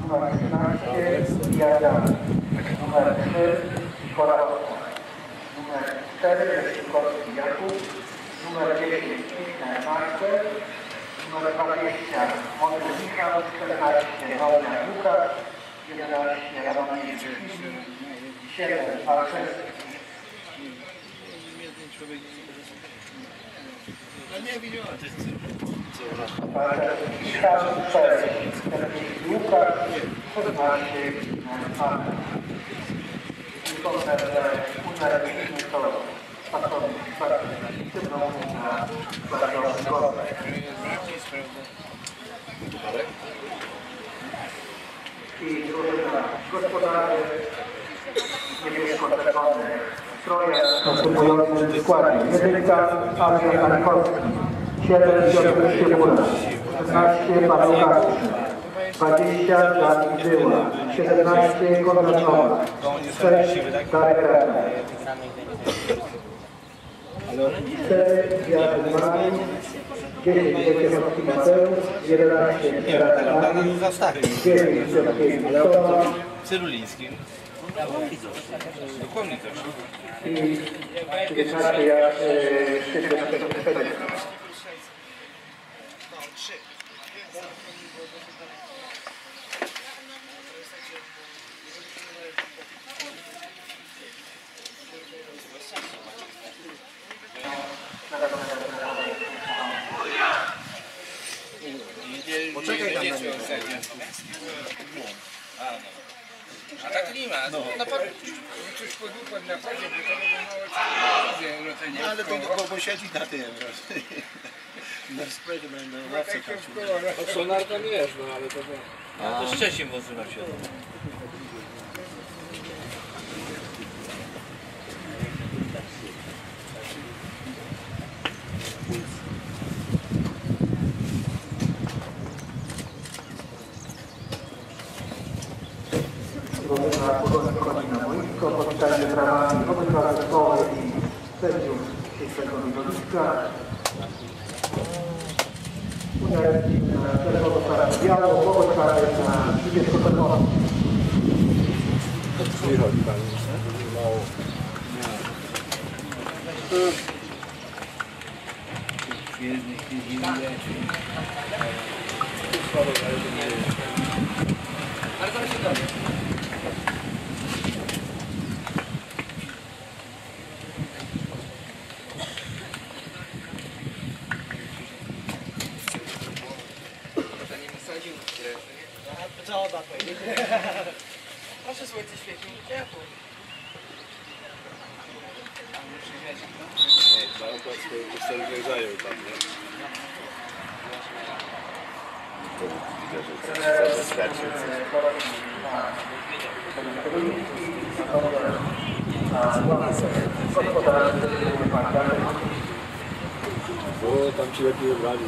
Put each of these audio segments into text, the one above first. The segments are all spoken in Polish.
numer 13 Jada, numer 3 Korawska, numer 4 Leszczykowski Jakub, numer 10 Piękna Marcel, numer 20 Mądry Michał, 14 Wałnia Łukasz, 11 Roman 7 Walczewski, Michał 6, 40 Łukasz, 16 Anna. Przypomnę, że unarodziny to pracownik partnerstwa na Bardowy Górę. I drużyna gospodarzy niebiesko-czerwony stroje następujący w składzie. Jedynka Adrian Ankowski, 7 Piotr Szybula, 16 Paweł Kasprzyk, 20 Dawid Żyła, 17 Konrad Nowak, 6 Darek Rada. 4 Jacek Mariusz, 10 Wojciechowski Mateusz, 11 Jacek Mariusz, 9 Piotr Tomasz Celuliński. Dokładnie też. i 19 jak Szybek Fedek. Poczekaj tam na niego. A, no. A tak nie ma. No. Na parę Coś podupać na padzie, bo to mało No, ale to bo, bo siedzi na tym. Na spreadzie będą ławce tak Sonar tam jest, no ale to... A to wozywa się. Drużyna Podolski chodzi na boisko, powitanie bramami obydwa zespoły i sędziów dzisiejszego widowiska. Uniarski na czerwono biało, Bogoczary na niebiesko czerwono. Przychodzi pan, mało. Proszę słońce świeci. Ciepło. Cały czas swoje posterunek zajął tam, nie? O, tam ci lepiej wybrali.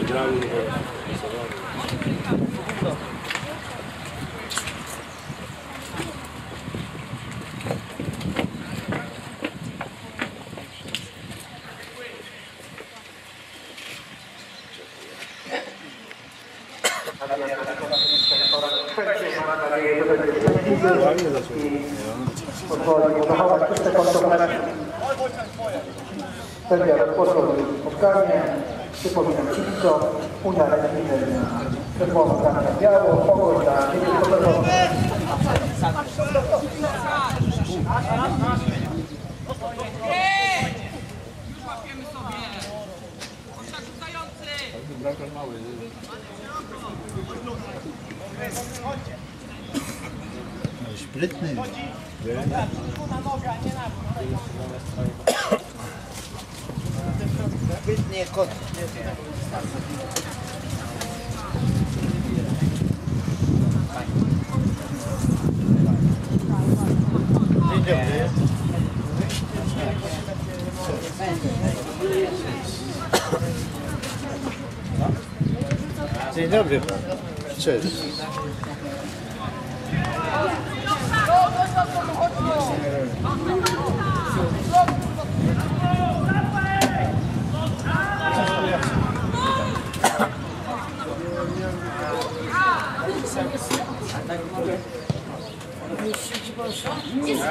Wygrali, głosowali. Pozwoli zachować czyste konto. Sędzia rozpoczął spotkanie. Przypominam kibicom. Unia Rekwiny na czerwono, bramka biało, Pogoń na niebiesko-czerwono. Już łapiemy sobie. Oczekujący. Sprytny. Sprytnie kot. Dzień dobry. Dzień dobry pan. Cześć.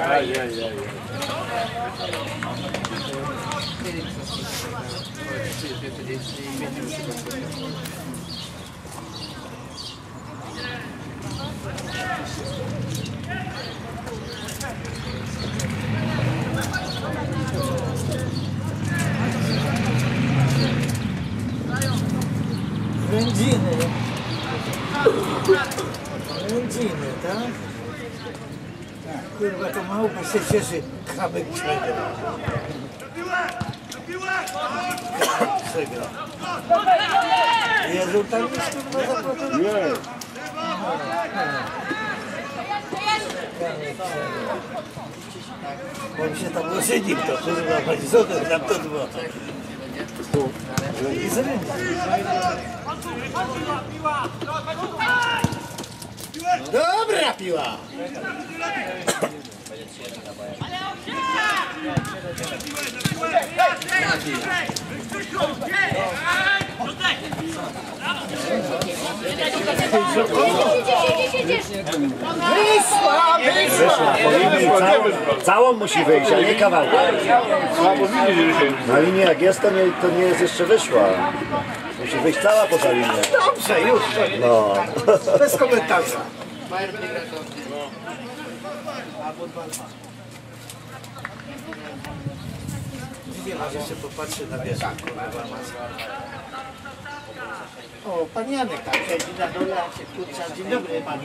Ajajaj. Wędziny. Wędziny, tak? Kurwa, to małpa się cieszy, kamyk przegra. Kamyk przegra. Jezu, tam jest kurwa zaproszony. Nie. On się tam ożenił, to kurwa, pani Zoder, tam Dobra piła! Całą, całą musi wyjść, a nie kawałek. Się... Na linię jak jest, to nie, to nie jest jeszcze wyszła. Musi wyjść cała poza linię. Dobrze, już. No. Bez komentarza. Nie ma, że się popatrzy na wierzch. O, pan Janek tam siedzi na dole, a. Dzień dobry panu.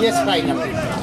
Jest fajna piłka.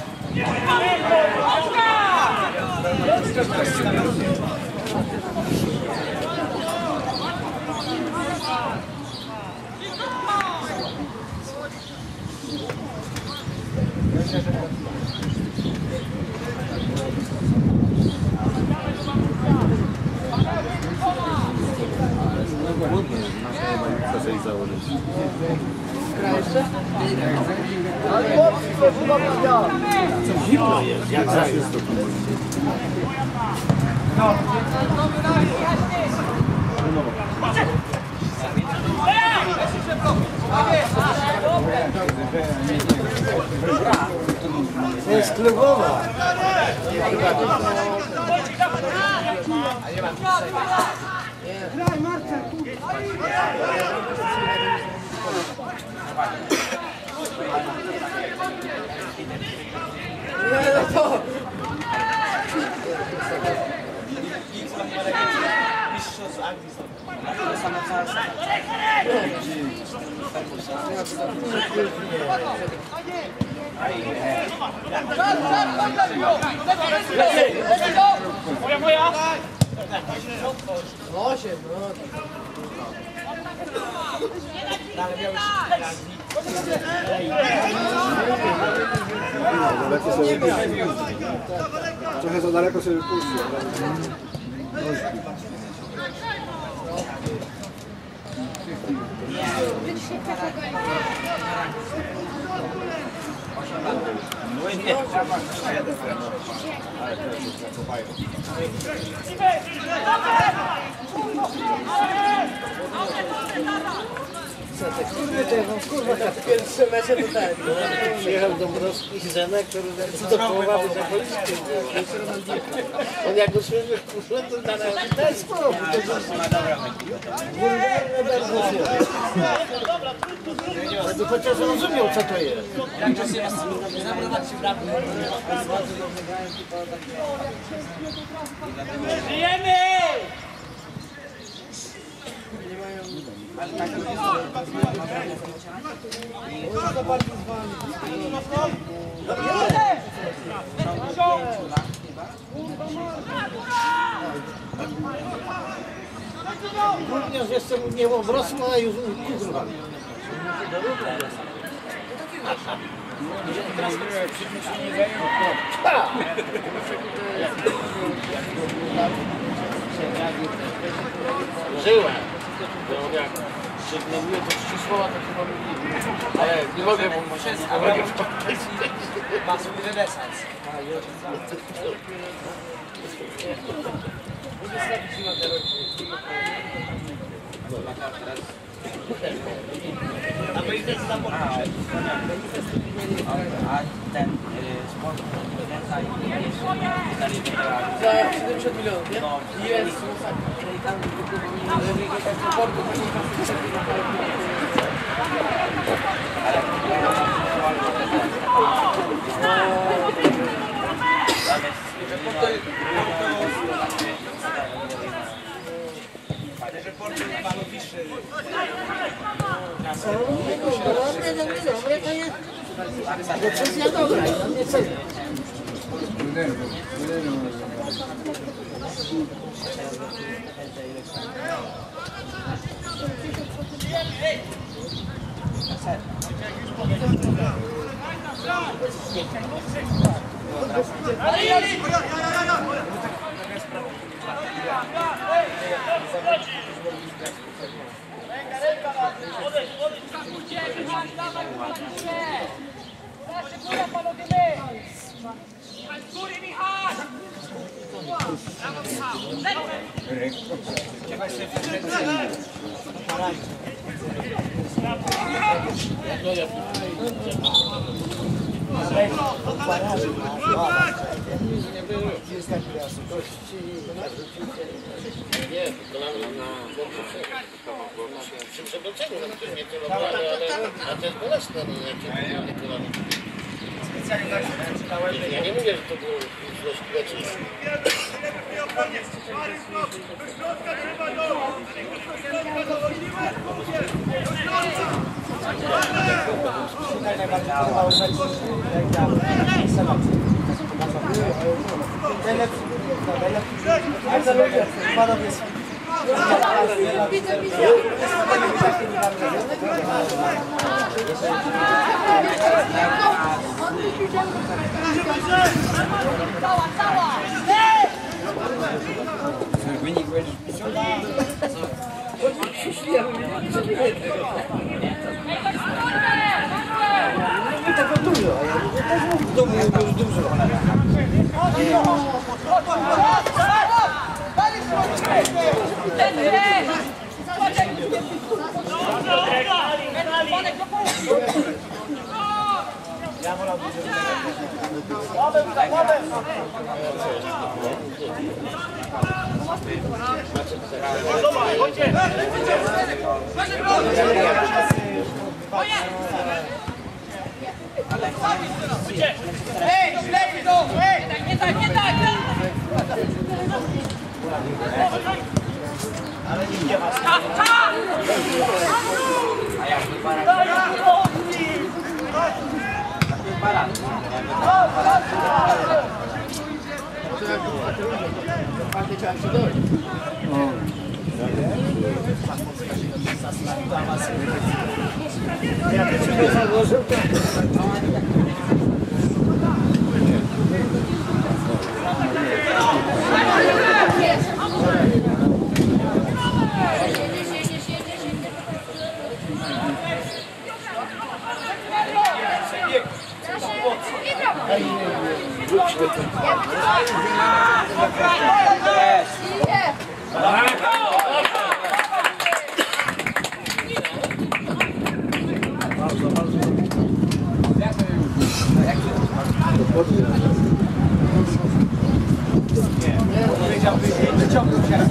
Hadi Jak zawsze jest to To jest klubowa. Graj Marcel, kurwa. Dale, dale, dale. Daleko sobie puścił. Trochę za daleko sobie puścił. Kurwa, tak pierwsze mecze to tak. Przyjechał Dąbrowski z Zenek, który do połowa by zapoliczki. On jak go słyszy, kurwa, to na to jest sporo. Ale chociaż rozumiał, co to jest. Głównie, że jeszcze mu nie obrosło, a już kurwa. Żyłem. Bo jak sygnalizuję to trzy słowa, to chyba mówili. Ale nie mogę nie mogę Ma swój renesans. A ten sport Za 70 milionów, nie? No, jest. I tam Dobre, dobre, dobre, to jest. Decyzja dobra, no nie co. Nie, wykonano na przy przewróceniu, no to nie celowo, ale, to jest bolesne, no jak się nie kolano. Ja nie mówię, że to było Dobrze, dobrze. Ej, lepiej do! Ej! Nie tak, nie tak! Ale nie ma.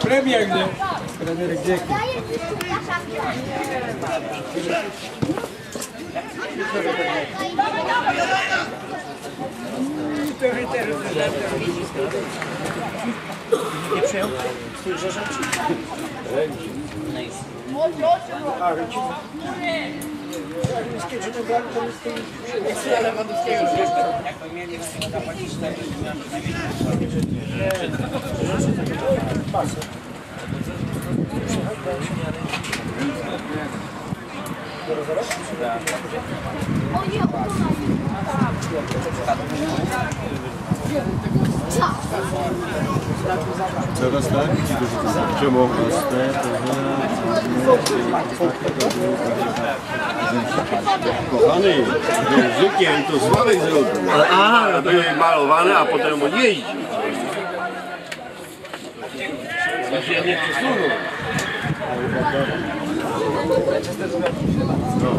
Premier gdzie? Premier gdzie? Nie przejął? Stój, że rzeczy? Nice. Agnieszkiewicz to brak, to jest tej Ekstra Lewandowskiego. Jakby mieli zapłacić 40 milionów, najmniej. O nie, o to na Coraz tak? bardziej ci dużo Czemu proste, Kochany, językiem to Sławek zrobił. Aha, no to jest malowane, a potem on jeździ. Znaczy ja nie przesunął. No.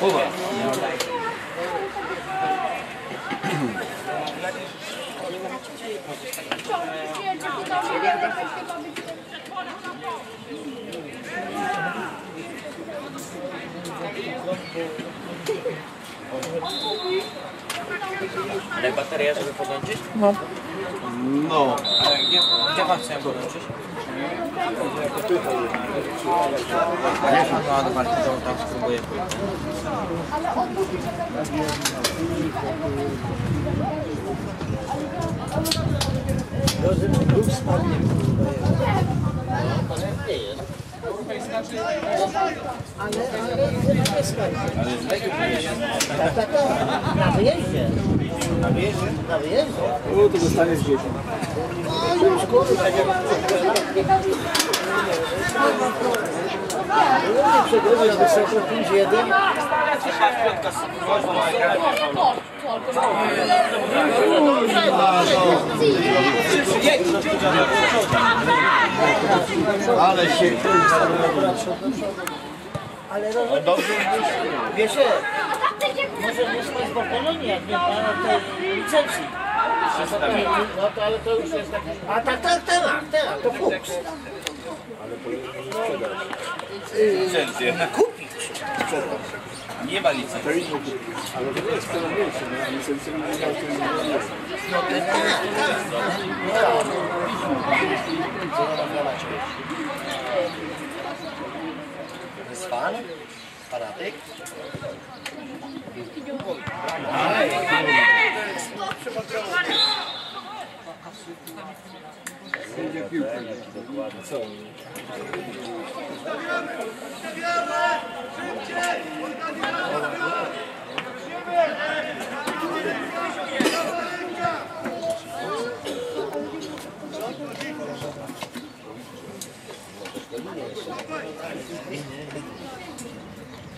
Powa. Ale bateria, żeby podłączyć? No. No. Ale gdzie, gdzie pan chce podłączyć? Wiesz, on ma zobaczyć, co on tam spróbuje. Ale on mówi, że będzie... Drodzy, Bóg spadnie, kurwa, jest. Nie jest trochę inaczej. Ale, ale nie słuchaj. Tak, tak, tak. Na wyjeździe. Na wyjeździe? Na wyjeździe. U, to zostanie z dzieci. No już kurwa. Przedłużyć wysoko 5-1. Ale się Ale dobrze wiesz, może wyszłaś po Polonii, jak nie pana tej licencji. No, no, no to ale to już jest taki... A tak, tak, teraz, teraz, to fuks. Ale po licencji sprzedać. Licencję. Kupić. Sprzedać. Nie ma licencji. To inny kupić. Ale to jest cenniejsze, bo licencję nie ma no to jest tak. Wysłany? Paratek? Ale! Przypadkowo! Sędzia piłka. Co? Szybciej! Szybciej!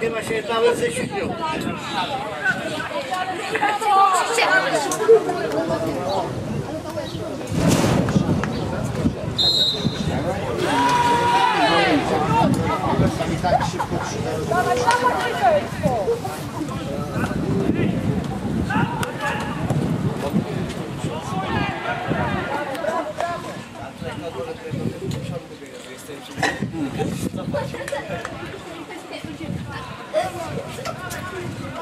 Chyba się nawet ze siódmią. Thank you. Tá tak szybko przydarzyło. Dawaj, dawaj, dawaj,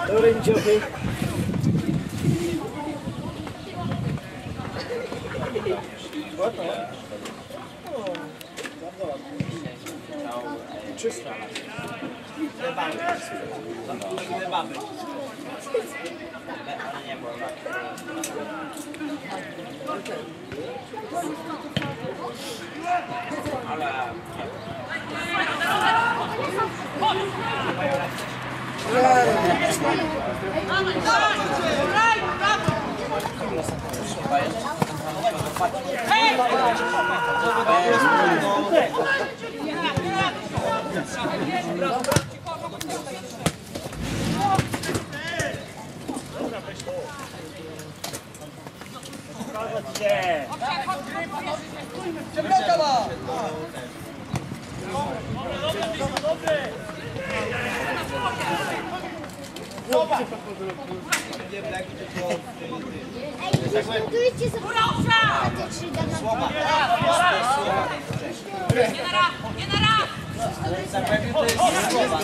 Dobra, dziękuję. Boa tarde. 300 lat. Gdy baby. Ale nie było tak. Ale... Hej! Ej, dyskutujcie sobie. Te trzy dane. Zapewnił to jest słowa.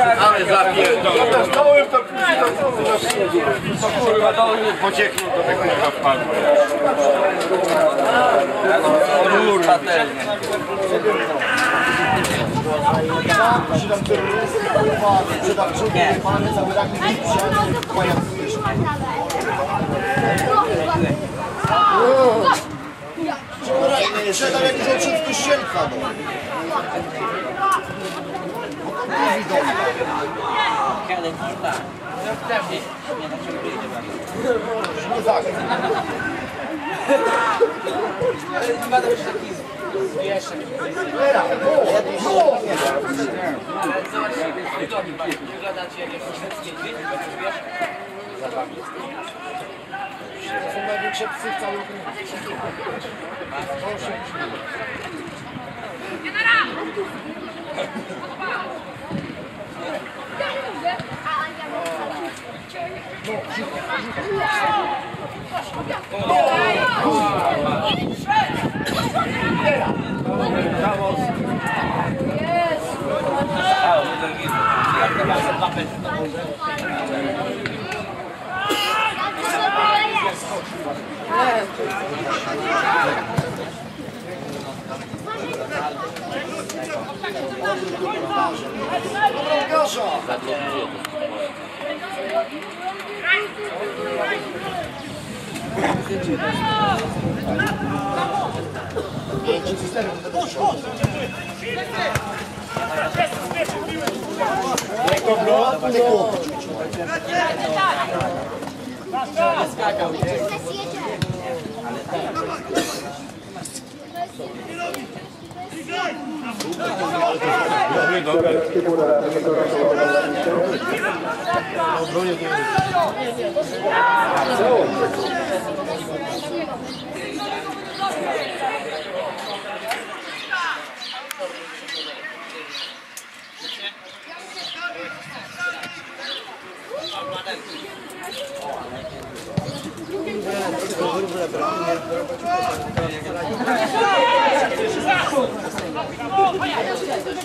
Ale zapierdolę. Dostałem to później, to kurwa, to pocieknął do tego nie wpadłem. Kurwa, ten. Sprzedał jakiś odszedł kościelca, no. Generał! Yes. Skakał, nie? Ale tak. To są największe psy w całym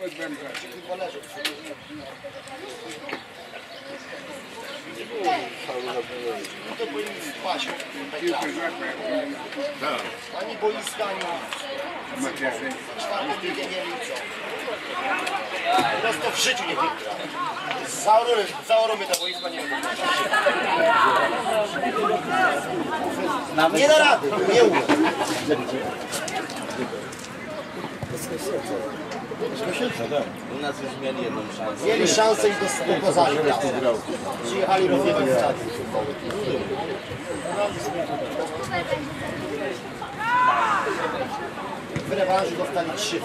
Chodź będę. To powinien spać. Ani boiska, ani czwartej ligę nie liczą. Teraz to w życiu nie wygra. Zaoromy, zaoromy te boiska nie będą. Nie da rady, nie umiem. U nas już mieli jedną szansę. Mieli szansę i do, do Kozali. Przyjechali rozjechać stadion. W rewanżu dostali 3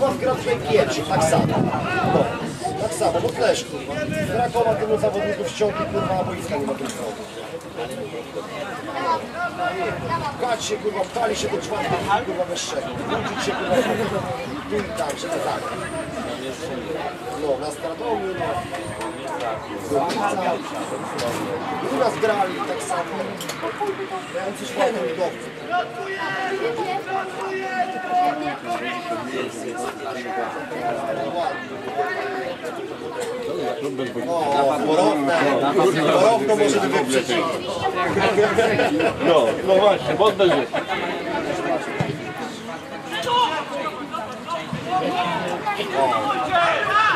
Znowu gra tutaj pierwszy, tak samo. No, tak samo, no też kurwa. Krakowa tylu zawodników ściągi kurwa na boiska nie ma zrobić. Pchać się kurwa, pchali się do czwartej kurwa wyższego. Wrócić się kurwa tu i tam, żeby tak. No, na Stradomiu, no. U nas grali tak samo. Grający czwartą ligowcy. O, porowne. Porowno może by wyprzedzić. No, no właśnie, mocno jest. Jak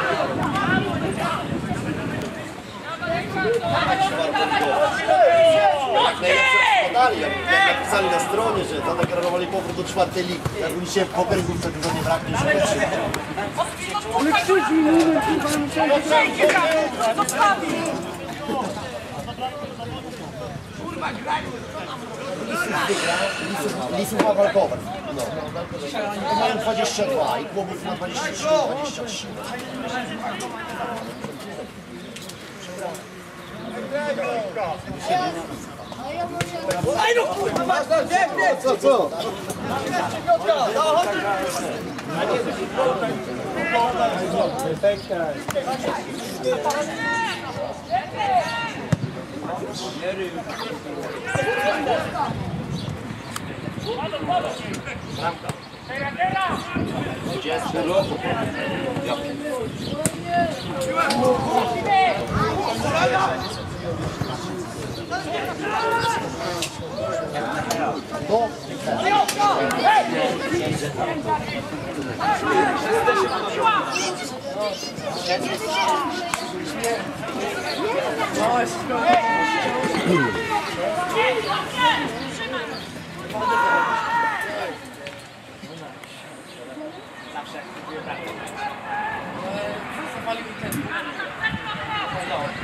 jak, napisali na stronie, że zadeklarowali powrót do czwartej ligi. Jak oni się w pokergówce tylko nie braknie, że to szybko. Lisów ma walkować. No. Mają 22 i klubów ma 23, 23. Co, co? No, Zawalił ten. A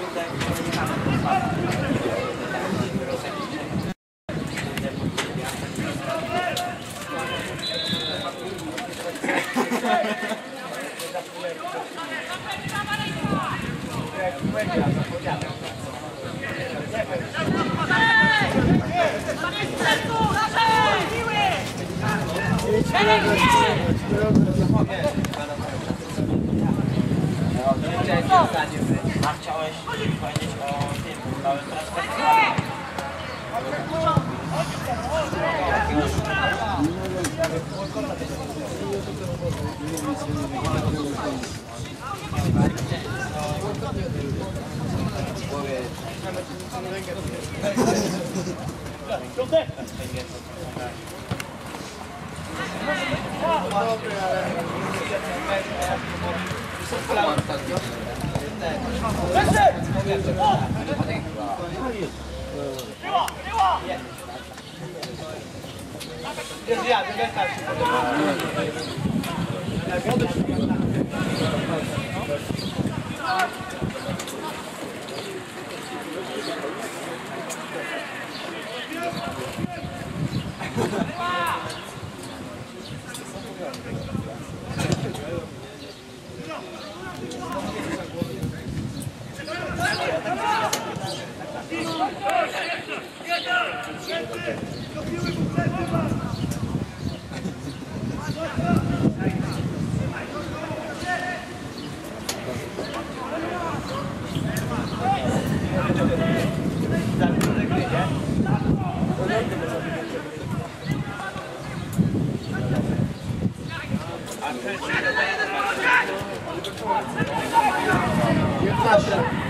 fascia.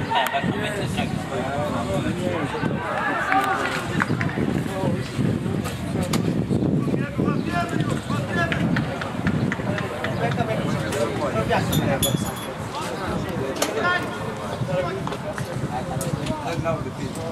I know the people.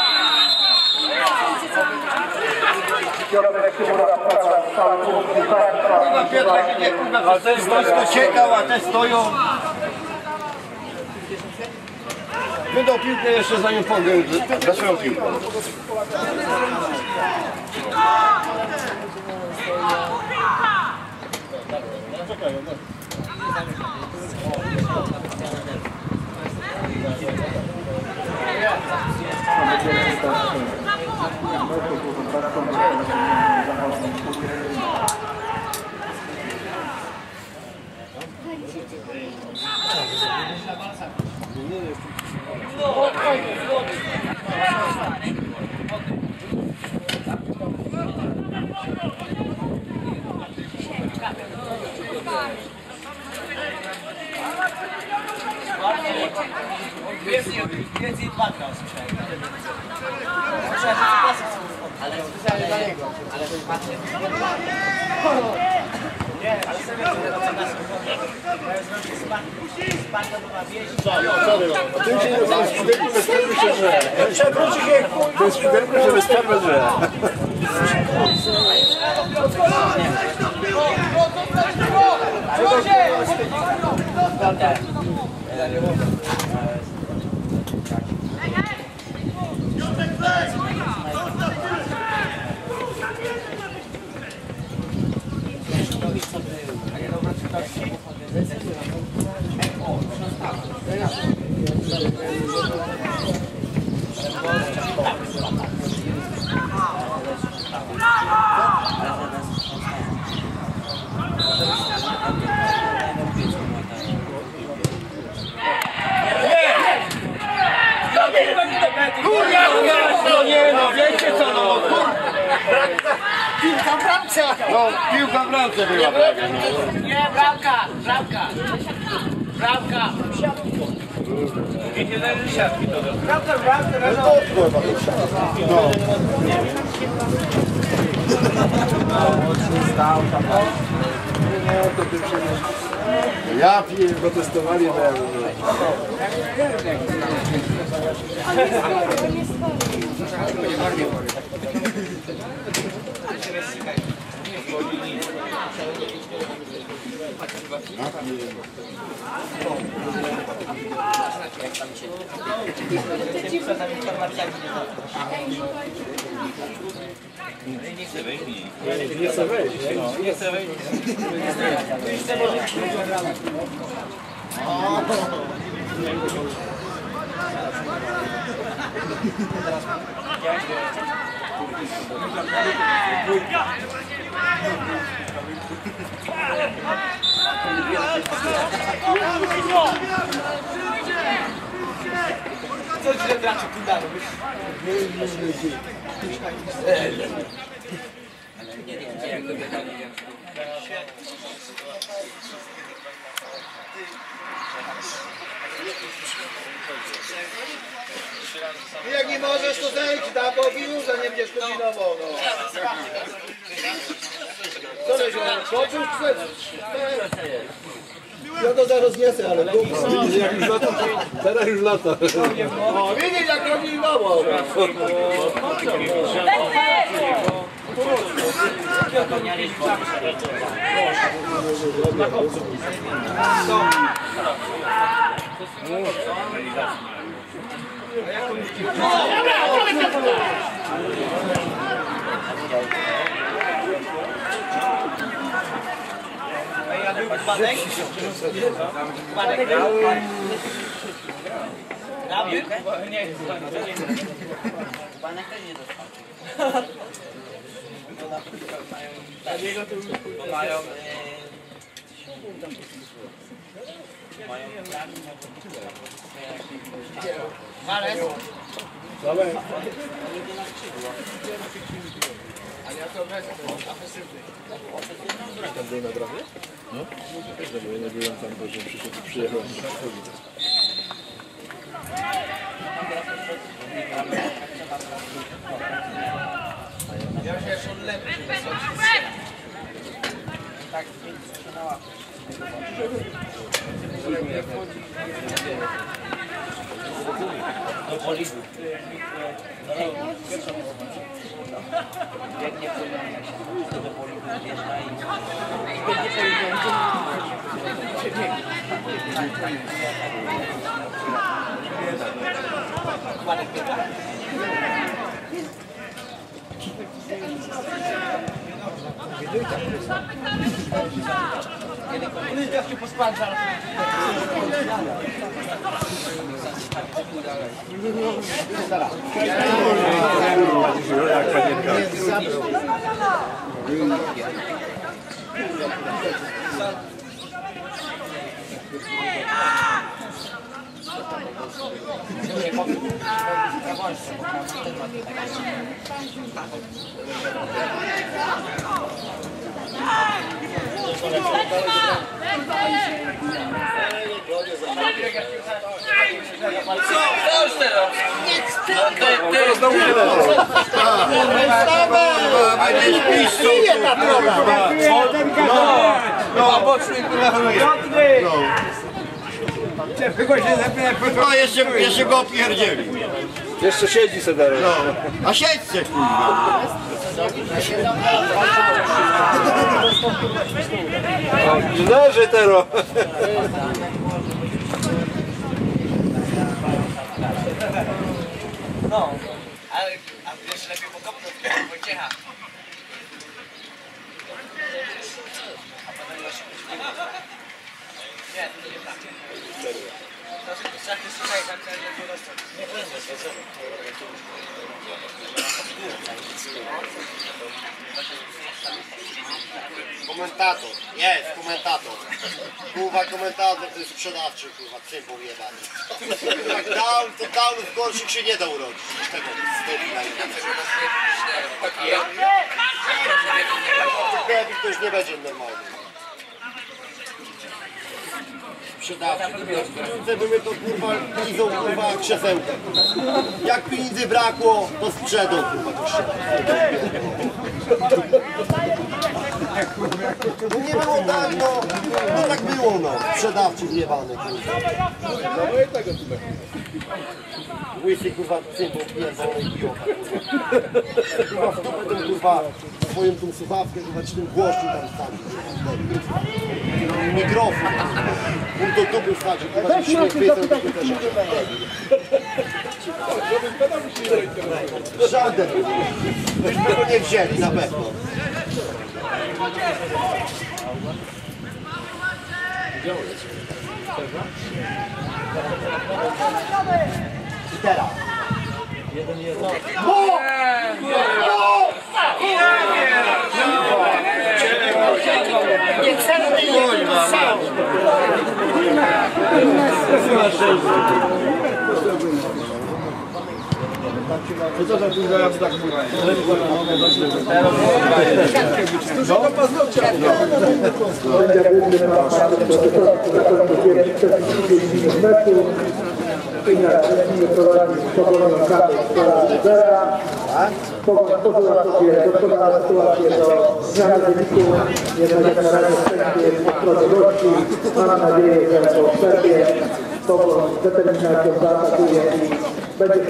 A ten stoisko ciekał, a te stoją. Wydał piłkę jeszcze zanim pogę za swoją. Więcej dwa dwa usłyszałem. Słyszałem, że klasy chcą Ale specjalnie dla niego. Ale to patrzę. Nie, ale sobie to co nas To jest robić span. Span to ma wieść. A tym się nie bez szpidelku bez przerwy się drze. Bez szpidelku się bez przerwy drze. Kurwa, no nie no, wiecie co no, kurwa. Piłka w bramce! No, piłka w bramce była prawie. Nie, bramka! Bramka! Bramka! Bramka, bramka, Ja piję, bo testowali we mnie. Nie chcę wejść. Nie chcę wejść. Nie chcę wejść. Co ci żebraczy tu dają? Jak nie możesz, to zejdź, da, bo wirusa nie będziesz kombinował, no. Co on, poczuł? Ja to zaraz niesę, ale długo. Jak już lata, teraz już lata. O, widzisz jak kombinował. Ja był Mają... e, Mają Marek, Dawaj. ja to wezmę, ofensywny. Był na bramie? No. No, bo ja tam, bo przyszedł- przyjechałem. Ja że on lepiej się wysoki. Tak, się na łapę. Do poligu. Biegnie do poligu, wjeżdża i biegnie po Co już teraz? No jeszcze, jeszcze go opierdzieli. Jeszcze siedzi se teraz. No. A siedźcie kurwa. Leży teraz. No, ale a wiesz, lepiej pokopnąć Wojciecha. A potem masz Nie, to nie tak. To jest taki słuchaj, tam ten nie wyrosło. Nie Komentator. Jest, komentator. Kurwa, komentator to jest sprzedawczy, kurwa, cymbał jebany. Jak down, to downów gorszych się nie da urodzić. Tego stylina. Debil to już nie będzie normalny. Sprzedawczy. Pieniądze były to kurwa, lizą kurwa krzesełkę. Jak pieniędzy brakło, to sprzedał kurwa to no nie było tak, no, no tak było, no, sprzedawczy zjebany, kurwa. Łysy, kurwa, cymbał pierdolony idiota, kurwa. Kurwa, w dupę kurwa, swoją tą słuchawkę, kurwa, czy ten głośnik tam kurwa. Mikrofon. Mógł do dupy kurwa, że śmiech wyjdą, to też Żaden. Myśmy go nie wzięli, na pewno. I teraz. Sędzia główny ma mandat dotyczący zakończenia 430 metrów. Pieniądze nie prowadzi spokojną kartę z zera. Pogoń pozwala sobie doskonała sytuację do zmiany wyniku. Jednak na razie jest po stronie gości. Mam nadzieję, że po przerwie Pogoń z determinacją zaatakuje i będzie.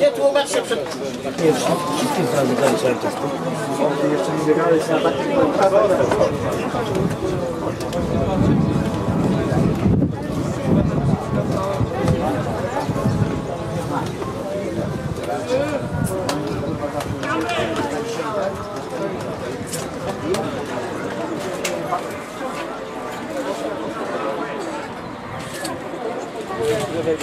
Nie tłumacz się przed... Sędzia rozpoczął drugą sędzię. spotkania. Przypominam, że po pierwszych 45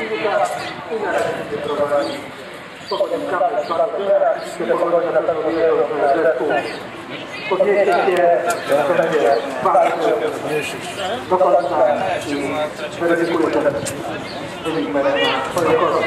minutach i na razie prowadzi Pogodzić kampę z Barcelona, gdzie Pogodzia na pewno wiedzą, że zespół podniesie się, walczył do końca i weryfikuje ten wynik meczu na swoje korzyść.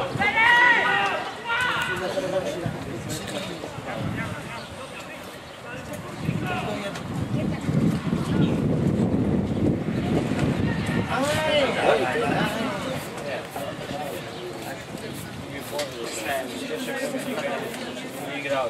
Играл.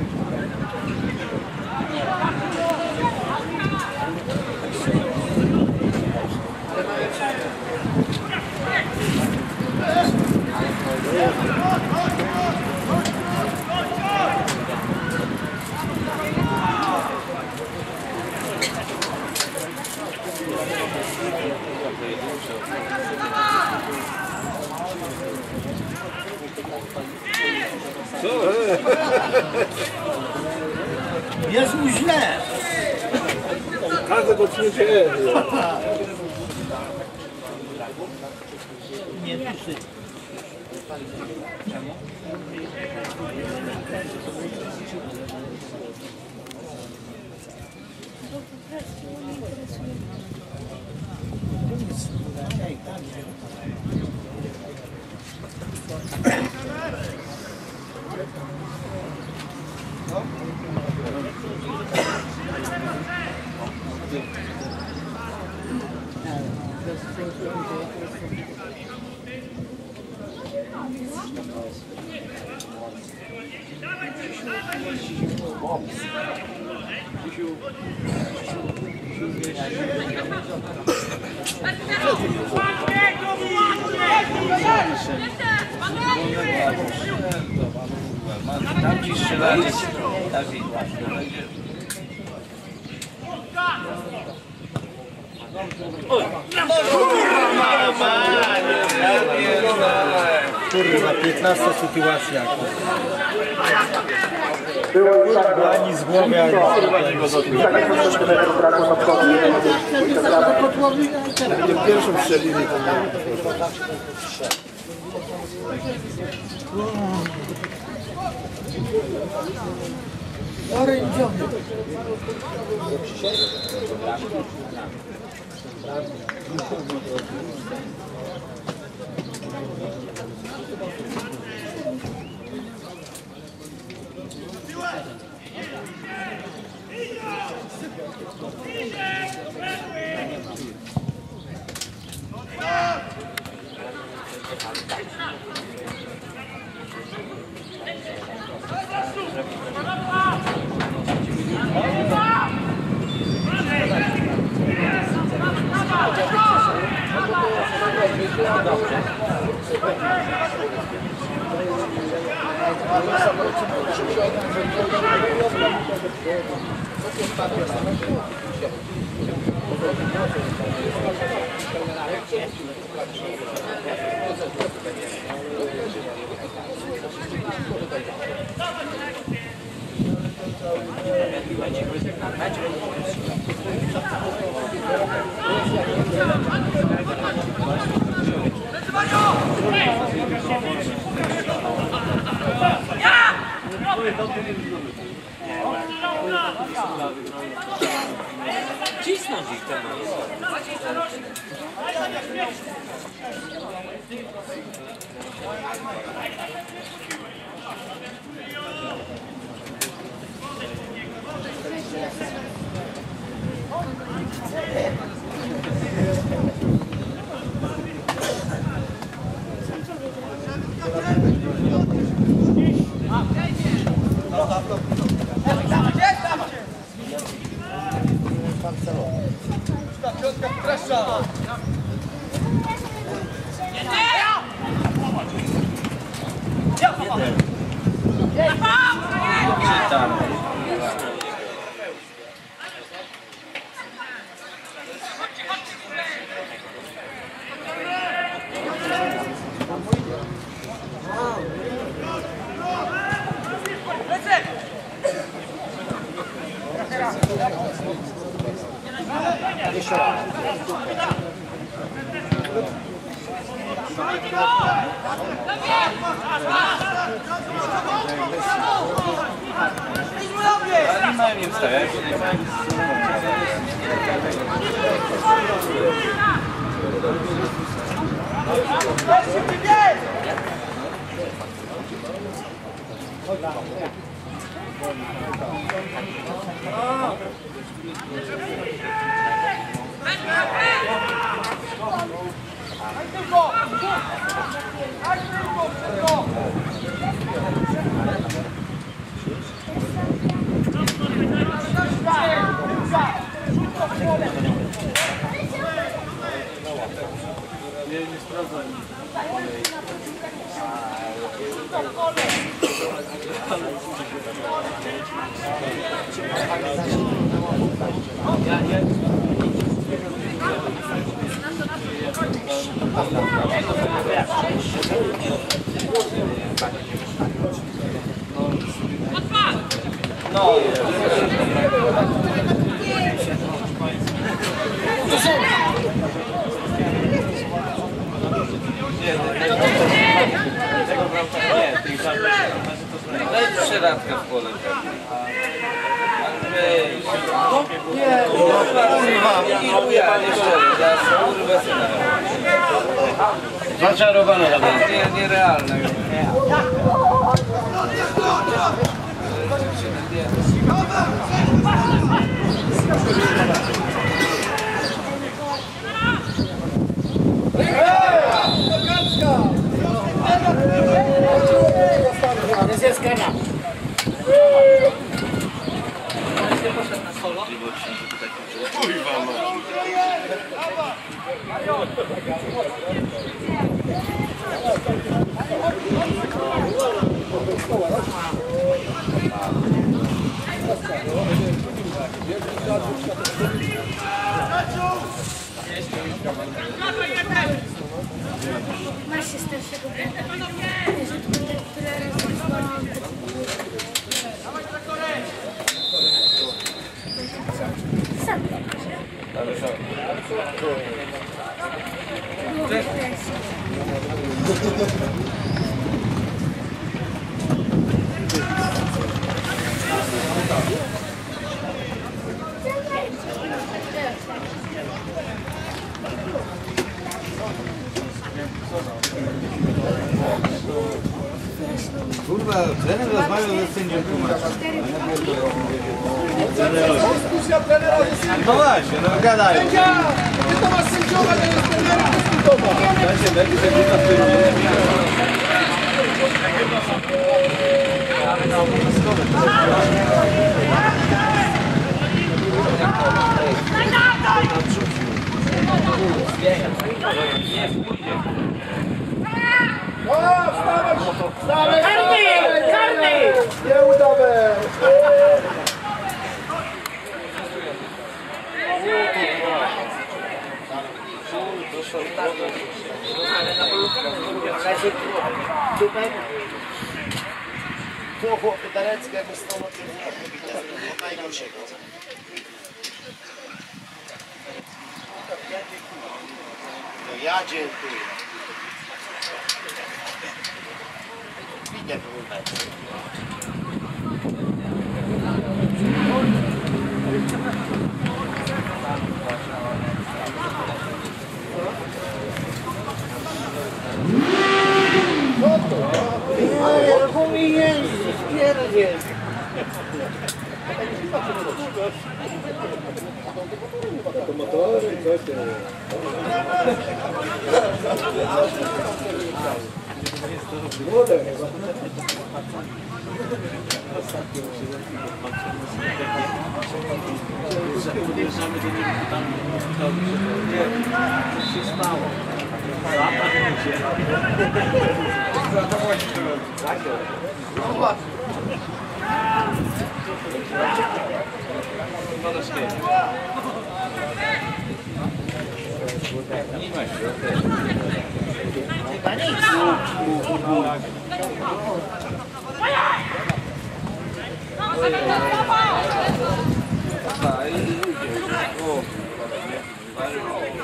Cisną ich tam.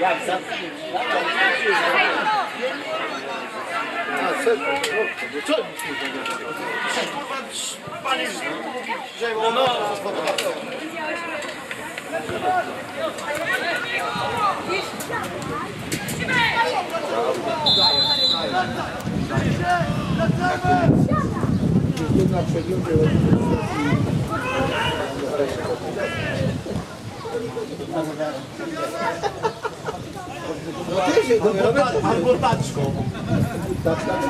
Jak zatknąć? Co? Kurwa, pan Co? No, Co? Jedna Co? Na przeglądzie Albo, albo taczką. tak, tak,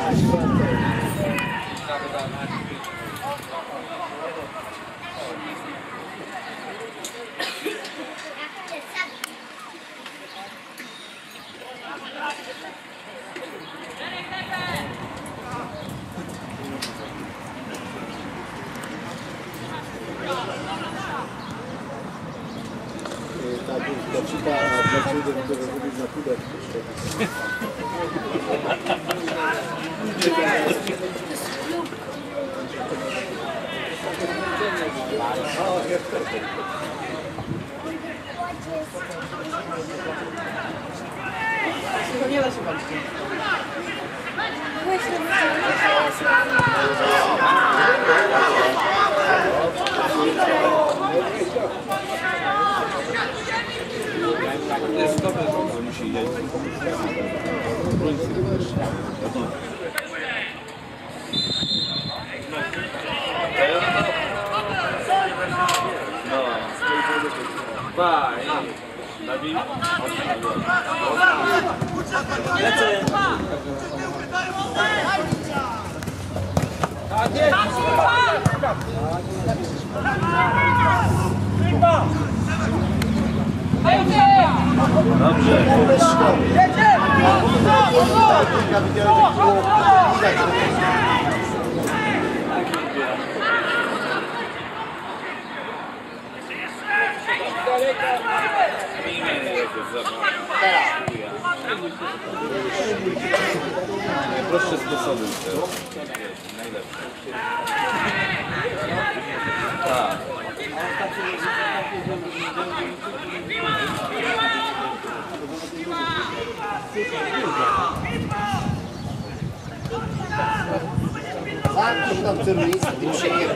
tam terorist, in še je.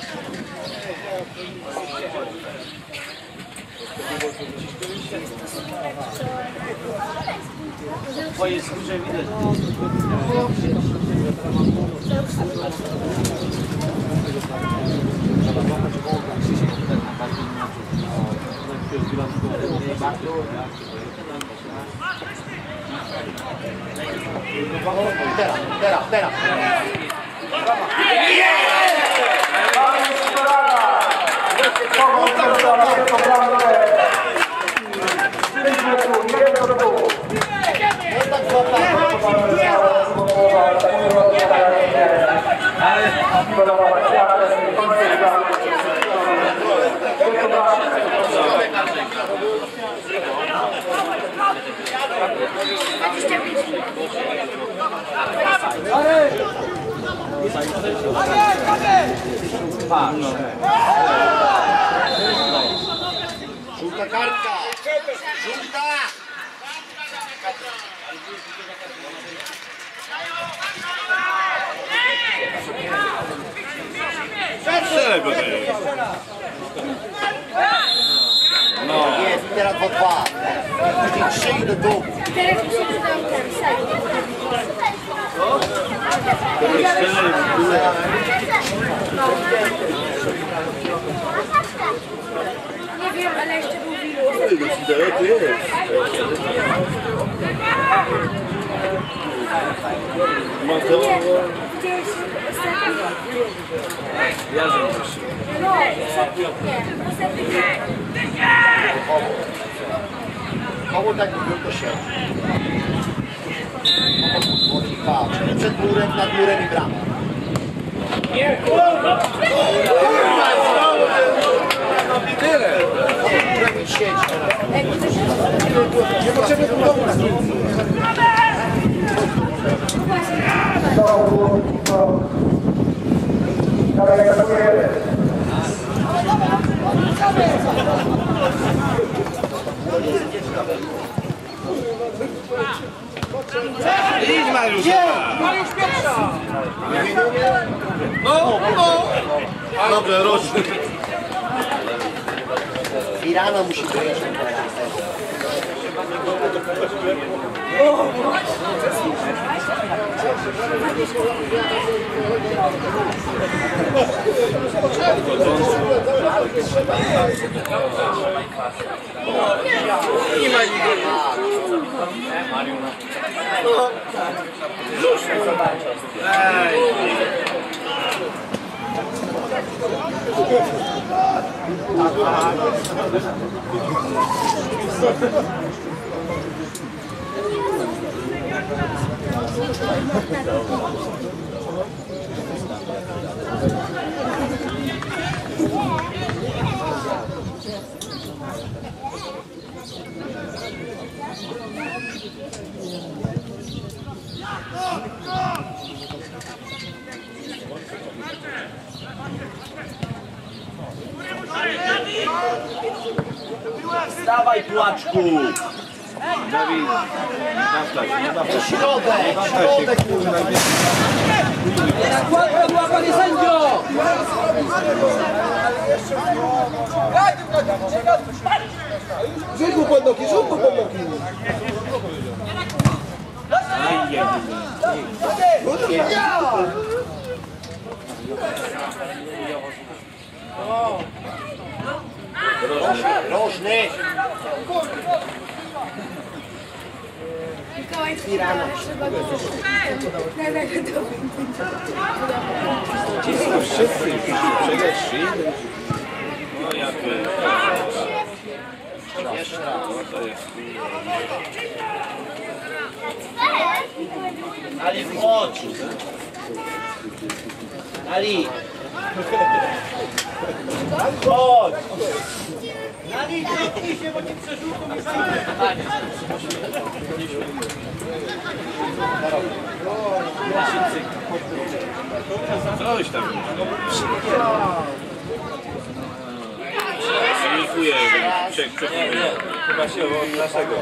Thank you. 때라 때라 때라 잠깐만 miejscem, tym się nie bawi. Twoje skórze widać. Teraz, teraz, teraz. Żółta kartka! Żółta! Go. No. Jest, teraz 2-2. Idzie 3 i do domu. Teraz mi się przydał ten sajt. Nie wiem, ale jeszcze był wirus. Nie, widziałeś ostatni? Ja żebym No, ostatni nie. Ostatni nie. Koło tak by był to się. Patrz, przed murem, nad murem i brama. Tyle. Murem ktoś Nie potrzebny. Dalej atakuje. Idź Mariusz! Mariusz pierwsza! No, no! Dobrze, roczny. Firana musi być. Nie ma. Go! Go! Wstawaj, płaczku! Dawid, nie nawstać. Środek, środek, kurwa. Kładka była, panie sędzio! Rzuć mu pod nogi, rzuć mu pod nogi. Rożny! Mikołaj Firana. Trzeba go na nagodowy. Wszyscy już musi przegrać 3 No jak No to jest Ali, chodź! Ali! Chodź! Ali, cofnij się, bo ci przerzutą nie coś tam. Dziękuję. Czek. Chyba się od naszego.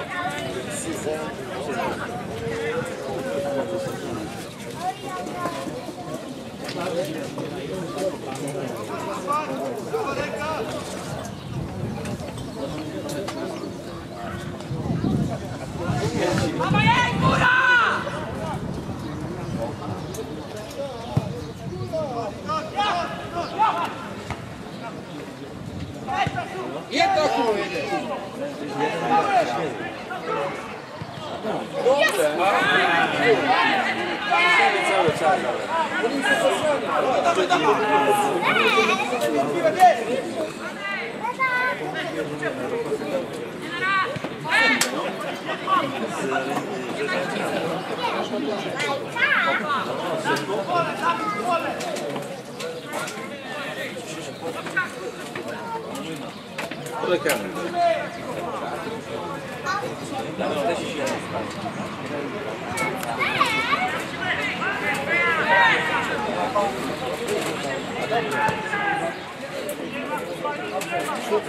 и атакует. Thank you. Polegamy.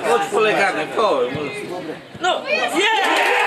Chodź polegamy, chodź. No, jest! Dwadzieścia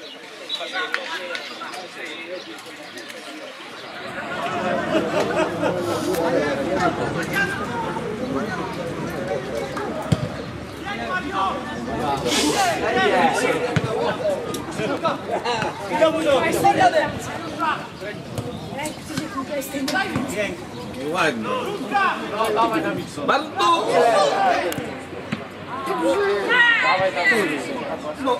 Ładnie. Bardzo! No.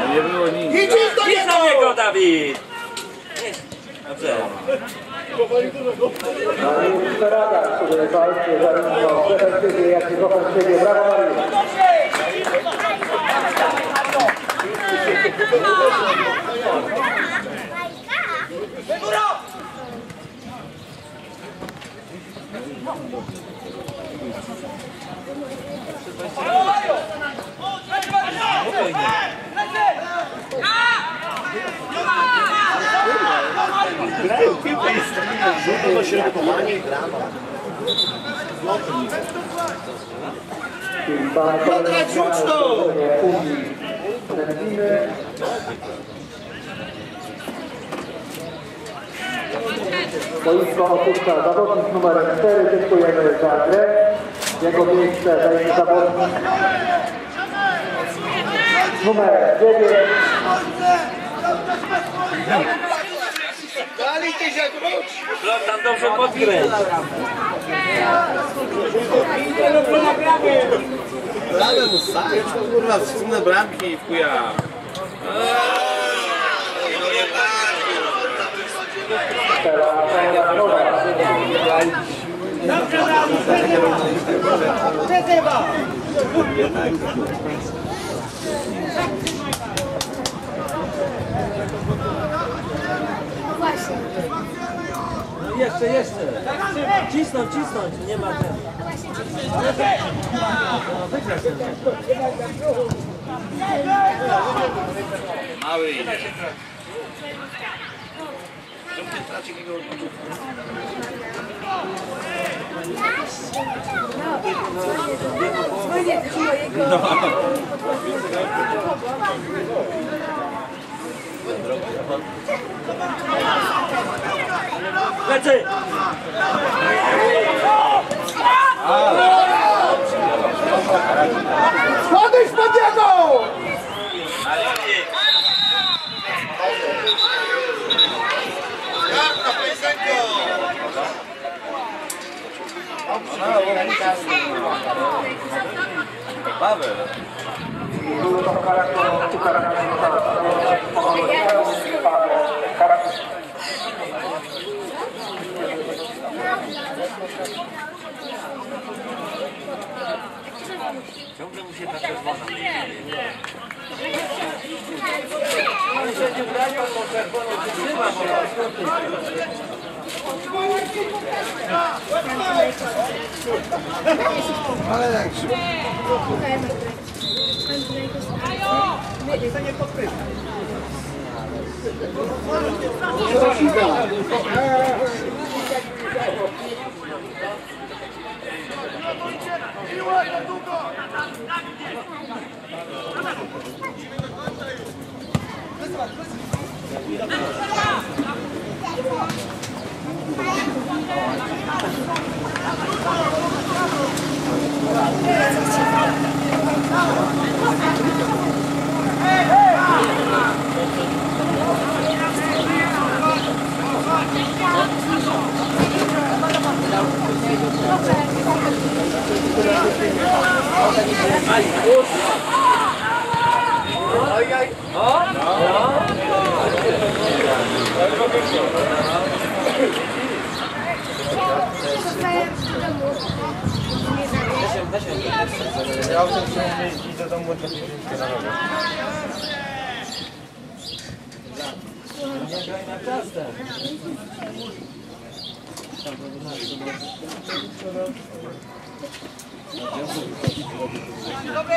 No nie było nic. Idź na niego, Dawid! Dobrze. No i Ferrada, który walczy zarówno w defensywie, jak i w ofensywie. Brawo Mariusz. Czyli pan Sędzimy. Boisko opuszcza zawodnik numer 4. Dziękujemy za grę. Jego miejsce zajmie zawodnik numer 9. Blok tam dobrze podkręć. Ale mu saj, kurwa, wstrzymne bramki i w chuja. Teraz Paula Nowa. No. Jeszcze, jeszcze. Cisnąć, cisnąć, nie ma ten. Mały idzie. Dzwonię do mojego. Lecy! Podejdź pod niego! Paweł. Był to ukarany charakter. Ciągle mu się ta czerwona. Ale tak szybko. Nie podpytam. Piła na długo! Wyzwać, wyzwać! Oh? Ja autem chciałem jeździć do domu do piłki na nogę. Nie graj na piastę. Dobry!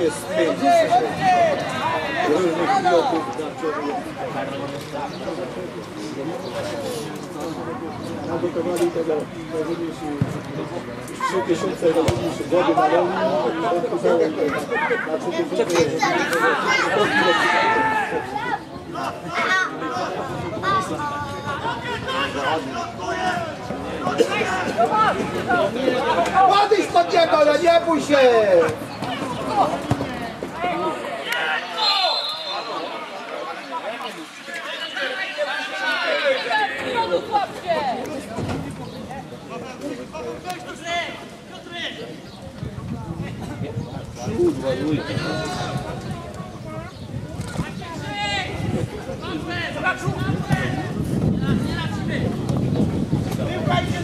Jest! Jest! Nagotowali tego, powiedzieli się, trzy tysiące robili się wody na roli i odpisałem to na trzy tysiące. Podejdź pod niego, ale nie bój się!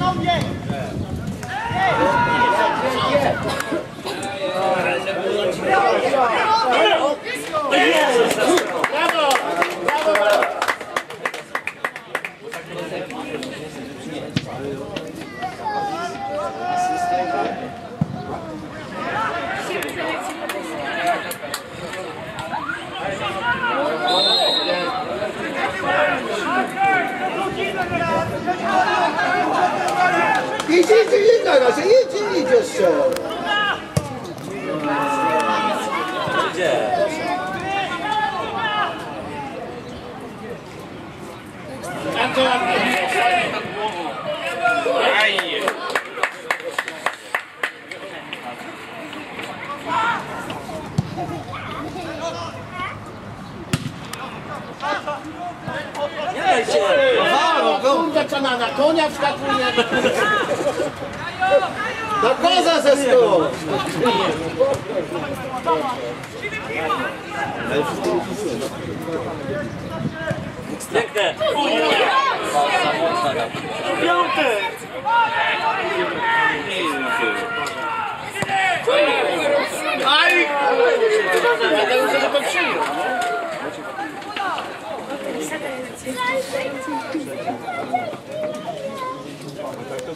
Brawo! Brawo! 你这这应该的，谁这就是。谢谢。Razie, idź, idź jeszcze. Zaczana na konia wskakuje. Na koza ze sto. Piękne! Piąte!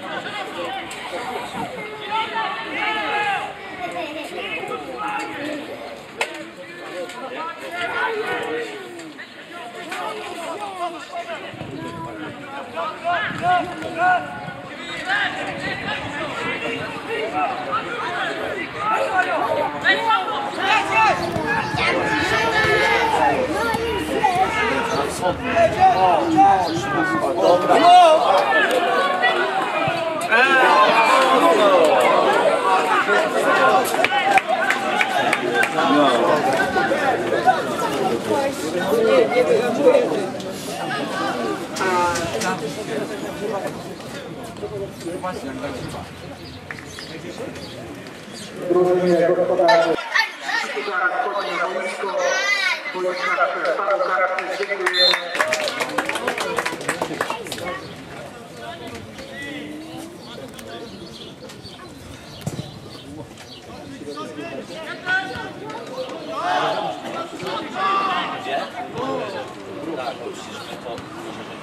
Zaraz wchodzi na boisko. Boiska Paweł Karpny, dziękuję. Tak, bo przecież my po dużo rzeczy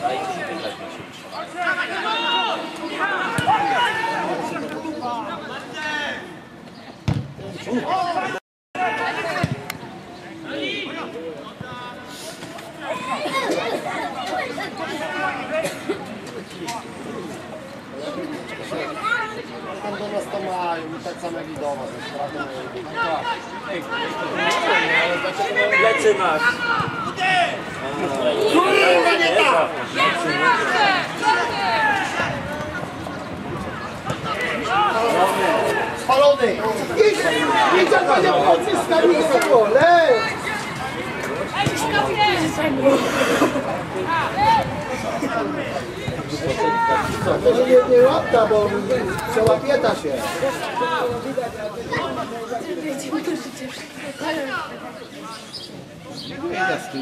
Dajcie się wygrać, bo się utrzyma. Grają, i tak samo jak i do was. ze stratą, Plecy masz. Spalony! Idź! Idź, jak będzie pozyska, nisko! Leć! To nie, nie łapta, bo przełapieta się. Dlaczego?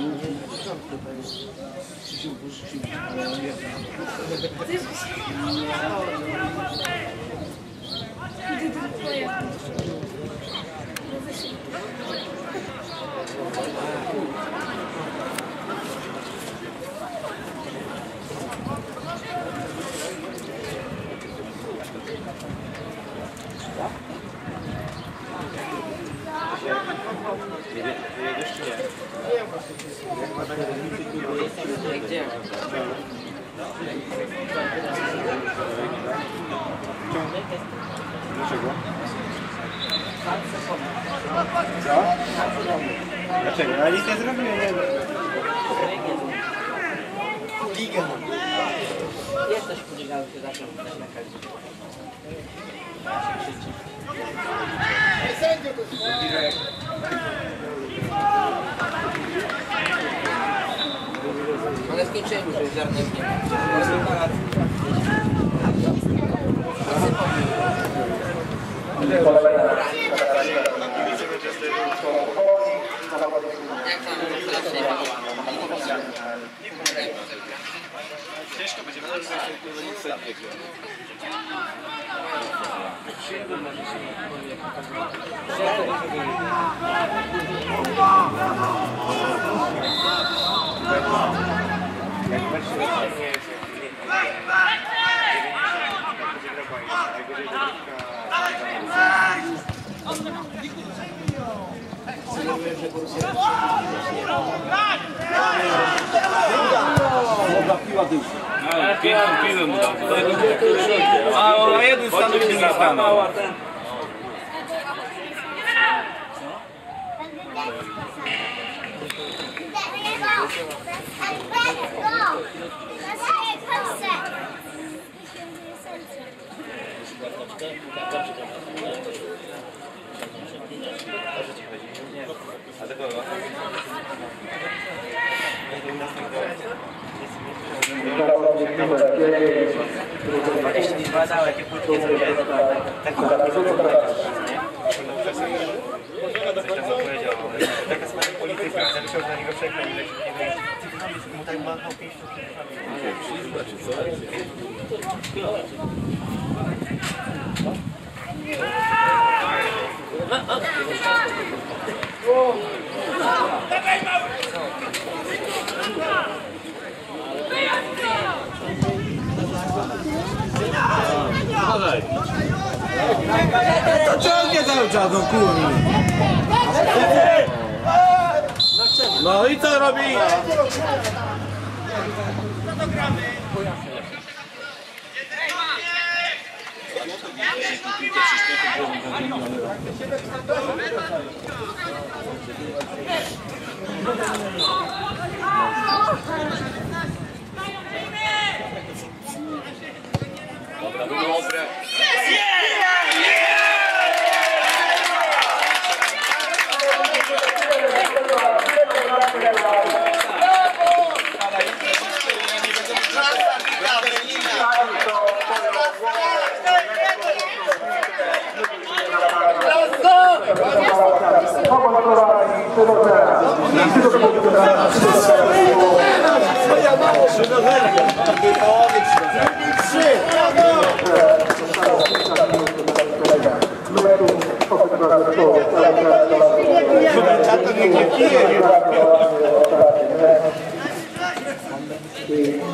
감사합니다.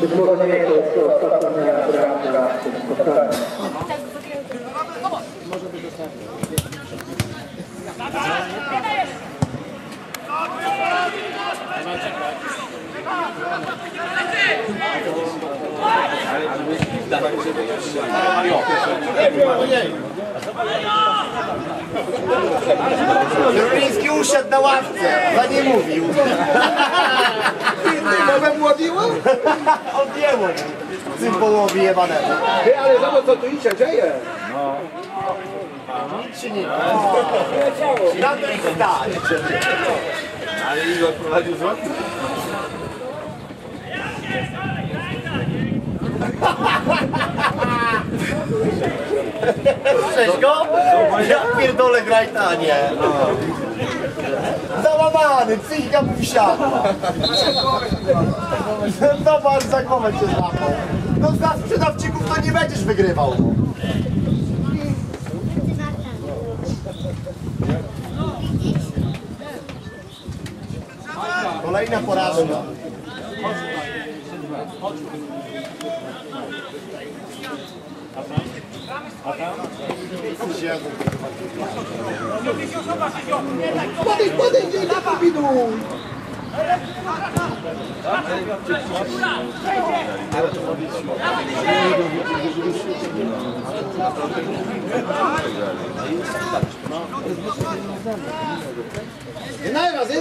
Być może nie jest to ostatnia bramka w tym spotkaniu. Ruliński usiadł na ławce, za nie mówił. Nowę młodziło? Odjęło mu. Cymbołowi jebanemu. Ty, ale zobacz co tu idzie, dzieje. Nic się nie da. Na to ich stać. Ale Igor prowadził zwrot? Cześć go? Ja pierdolę graj na nie. Załamany, psychika mu wsiadła. Zobacz, za głowę cię złapał. No za sprzedawczyków to nie będziesz wygrywał. Kolejna porażka. Podejdź, podejdź, nie kombinuj. Nie najraz, nie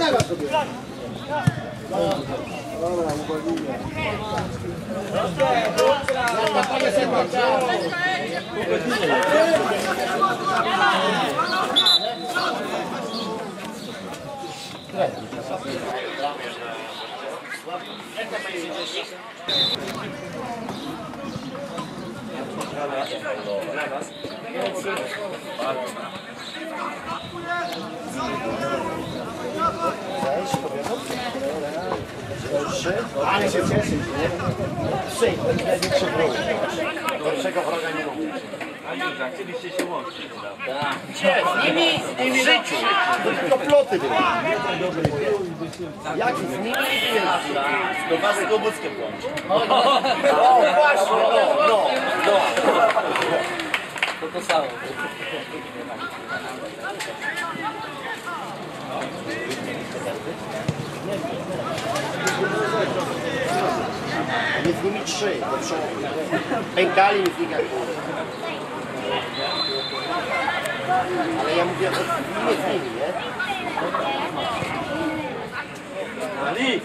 najraz sobie. Ale się cieszy, nie? Przyjdź, największy wróg. Gorszego wroga nie lubię. Chcieliście się łączyć. Z nimi w życiu. To tylko ploty były. Jak z nimi To was z Kobuckiem łączy. O, właśnie, no, no, no. To to samo. Nie z nimi trzy do przodu. Pękali mi z nich jak Ale ja mówię, że nie z nimi, nie? Ali!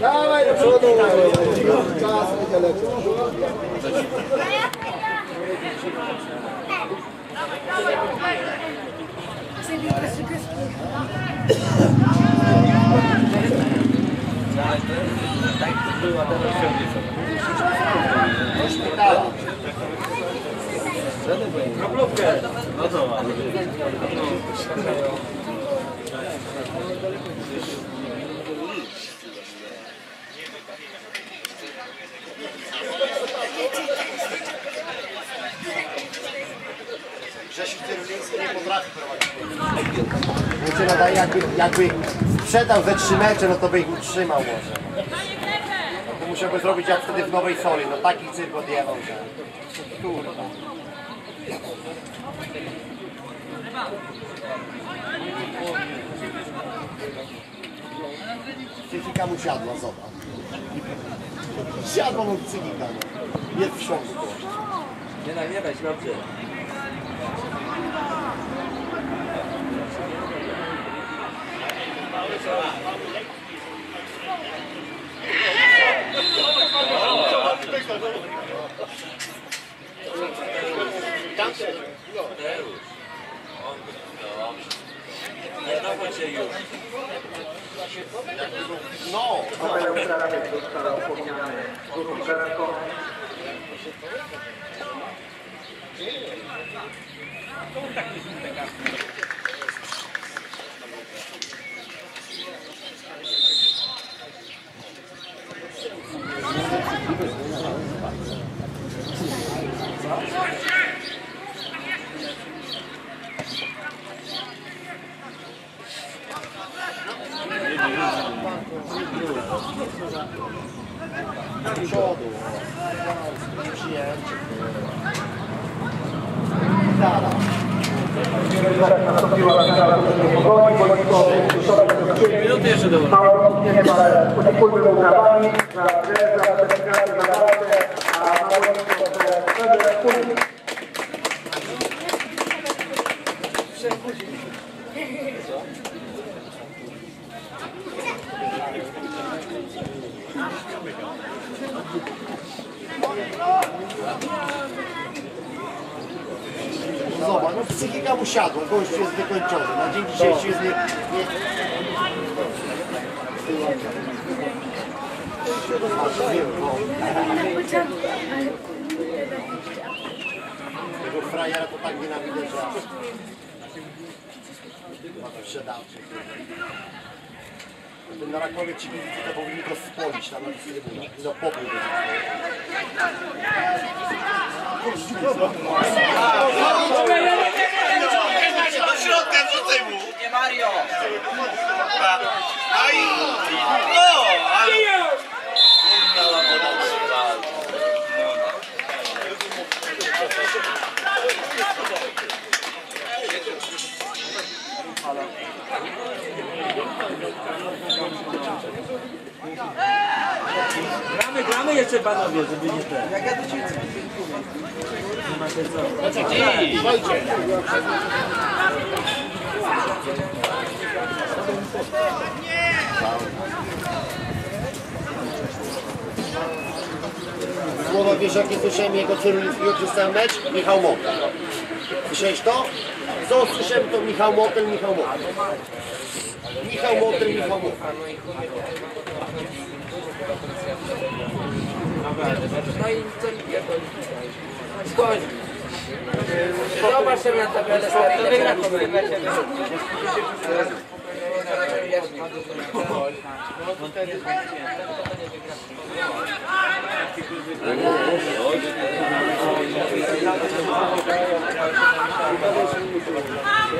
Dawaj do przodu. Czas nie leci. No to ma. Grzesiu Cyruliński nie potrafi prowadzić. No tak jakby, jakby sprzedał ze trzy mecze, no to by ich utrzymał może. No to musiałby zrobić jak wtedy w Nowej Soli, no taki cyrk odjechał, że... Kurwa. Psychika mu siadła, zobacz. Siadła mu psychika, no. Jest w szoku. Nie nagrywaj, dobrze. Nie dawaj się Dara. Nastąpiła finała pogoni, bo Chodźmy jeszcze do Mało rozpoczniemy, ale podziękujmy mu brawami za grę, za determinację, za walkę, a na koniec będę wspólny. No Zobacz, no psychika mu siadła, gość jest wykończony. Na dzień dzisiejszy jest nie... nie... Tego frajera to tak nienawidzę, że. Ma to sprzedawczy. Ten na Rakowie ci to powinni go spolić tam na trybunach. No popój będzie. Do środka wrzucaj mu! Nie Mario! A i... No! Ale... Kurna, Gramy, gramy jeszcze panowie, żeby nie ten. Jak ja do ciebie Nie macie co. Słowa wiesz jakie słyszałem jego Cerulickiego przez cały mecz? Michał Motel. Słyszałeś to? Co usłyszałem to Michał Motel, Michał Motel. Michał Motel, Michał Motel. No i co mi pierdolisz? Skąd? Zobacz sobie na tabelę stary,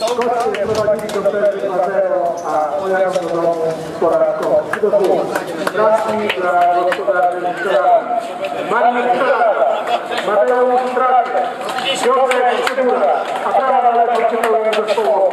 Skocznie prowadzi do przerwy 2-0, a pojazd do domu spora rakowa. Do dwóch. Zacznij dla gospodarzy Wiktora. Mariusz Wiktora, Mateusz Strawek, Piotrek Cybura, a prawa lewo ciepłego zespołu.